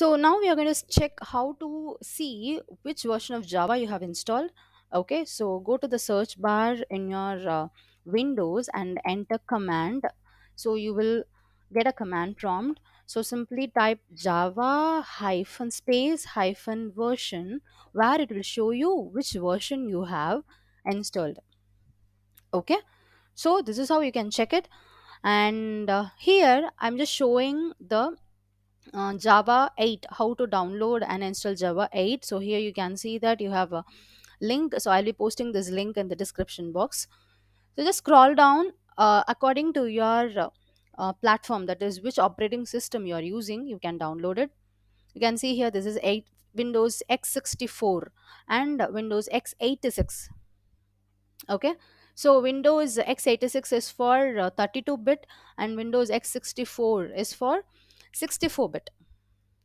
So now we are going to check how to see which version of Java you have installed. Okay, so go to the search bar in your uh, Windows and enter command. So you will get a command prompt. So simply type Java hyphen space hyphen version where it will show you which version you have installed. Okay, so this is how you can check it. And uh, here I'm just showing the uh, java 8 how to download and install java 8 so here you can see that you have a link. So i'll be posting this link in the description box. So just scroll down uh, according to your uh, uh, platform that is which operating system you are using you can download it. You can see here this is 8 windows x64 and windows x86 okay? So windows x86 is for uh, 32 bit and windows x64 is for 64 bit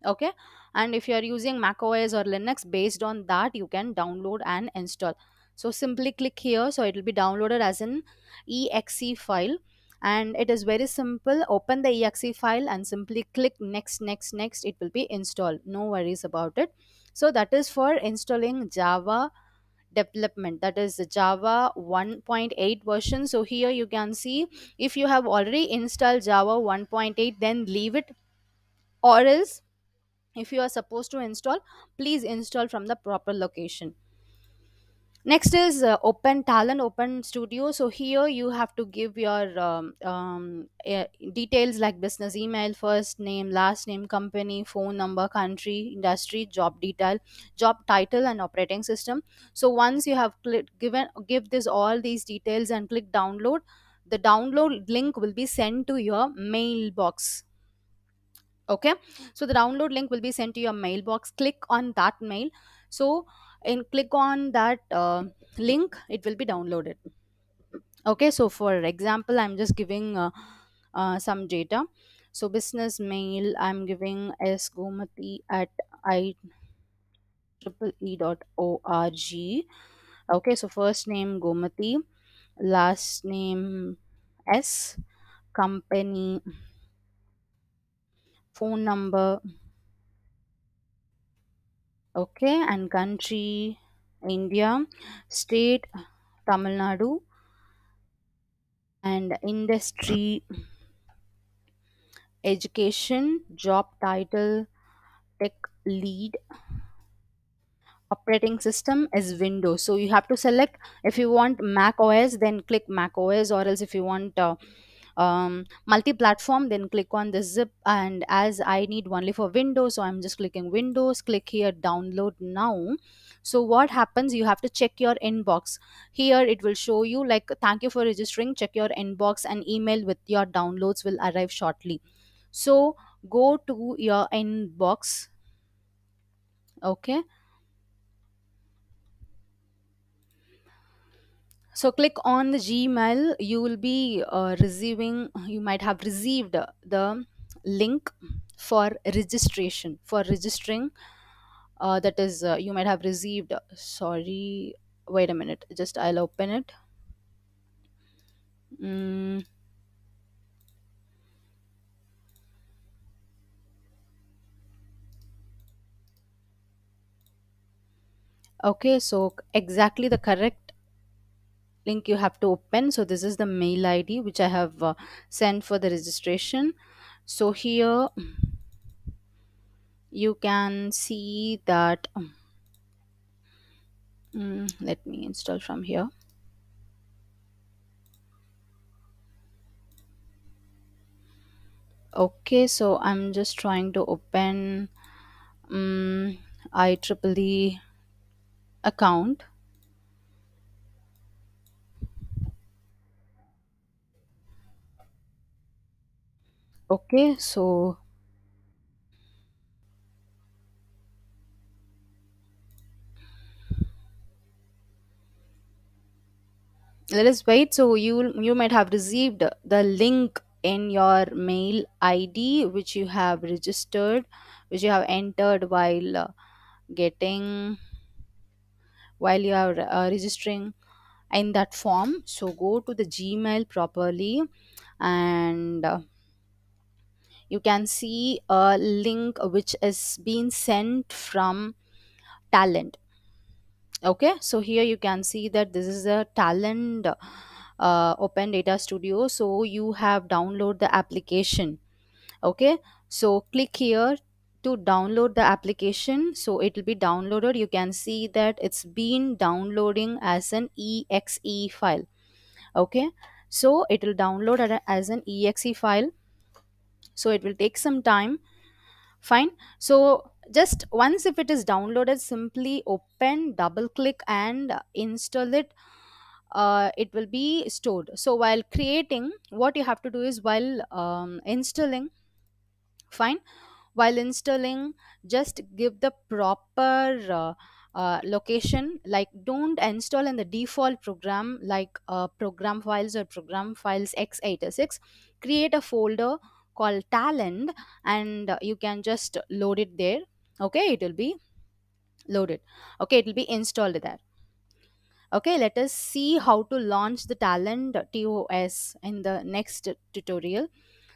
okay? And if you are using mac os or linux based on that you can download and install. So simply click here. So it will be downloaded as an exe file. And it is very simple. Open the exe file and simply click next next next. It will be installed. No worries about it. So that is for installing java development. That is java 1.8 version. So here you can see if you have already installed java 1.8 then leave it or else if you are supposed to install please install from the proper location. Next is uh, open Talend open studio. So here you have to give your um, um, details like business email first name last name company phone number country industry job detail job title and operating system. So once you have cli given give this all these details and click download the download link will be sent to your mailbox okay? So the download link will be sent to your mailbox. Click on that mail. So in click on that uh, link it will be downloaded. Okay? So for example i'm just giving uh, uh, some data. So business mail i'm giving s gomati at i triple e dot org okay? So first name gomati last name s company phone number. Okay and country india state tamil nadu and industry education job title tech lead. Operating system is windows. So you have to select if you want mac os then click mac os or else if you want uh, um, multi-platform then click on the zip. And as i need only for windows so i'm just clicking windows. Click here download now. So what happens you have to check your inbox. Here it will show you like thank you for registering. Check your inbox and email with your downloads will arrive shortly. So go to your inbox. Okay so click on the gmail. You will be uh, receiving you might have received the link for registration for registering uh, that is uh, you might have received sorry wait a minute just i'll open it. Mm, okay so exactly the correct link you have to open. So this is the mail id which i have uh, sent for the registration. So here you can see that mm, let me install from here. Okay so i'm just trying to open um, IEEE account okay so let us wait. So you you might have received the link in your mail id which you have registered which you have entered while uh, getting while you are uh, registering in that form. So go to the gmail properly and uh, you can see a link which is being sent from Talend. Okay so here you can see that this is a Talend uh, open data studio. So you have download the application. Okay so click here to download the application. So it will be downloaded. You can see that it's been downloading as an exe file. Okay so it will download as an exe file so it will take some time. Fine. So just once if it is downloaded simply open double click and install it. Uh, it will be stored. So while creating what you have to do is while um, installing fine. While installing just give the proper uh, uh, location. Like don't install in the default program like uh, program files or program files x86 create a folder called Talend and you can just load it there. Okay it will be loaded. Okay it will be installed there. Okay let us see how to launch the Talend tos in the next tutorial.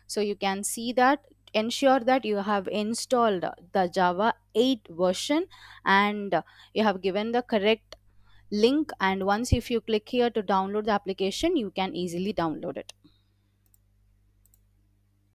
So you can see that ensure that you have installed the java 8 version and you have given the correct link and once if you click here to download the application you can easily download it